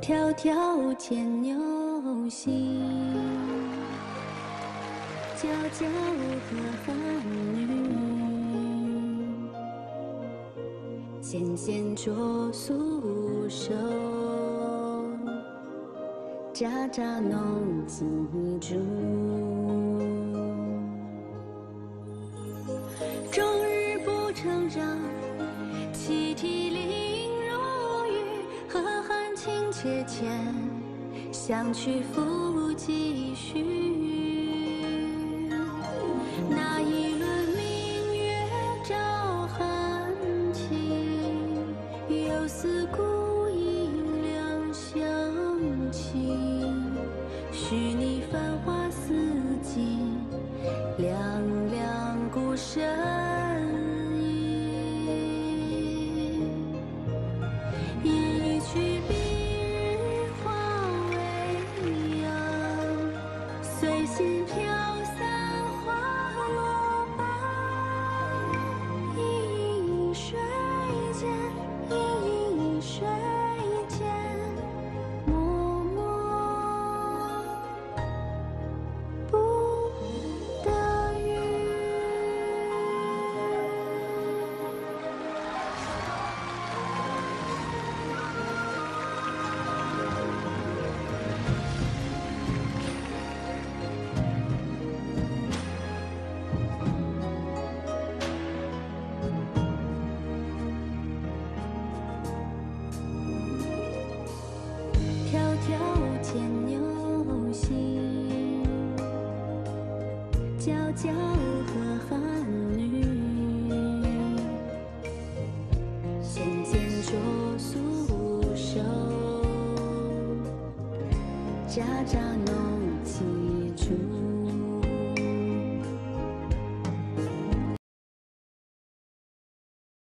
迢迢牵牛星，皎皎河汉女，纤纤擢素手，札札弄机杼。终日不成章，泣涕零。河汉清且浅，相去复几许？那一轮明月照寒气，又思故心片皎皎河汉女。纤纤擢素手，札札弄机杼。